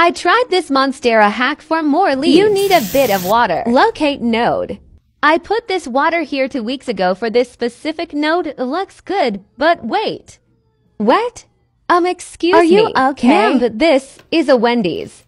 I tried this Monstera hack for more leaves. You need a bit of water. Locate node. I put this water here two weeks ago for this specific node. Looks good, but wait. What? Um, excuse me. Are me. you okay? Ma'am, this is a Wendy's.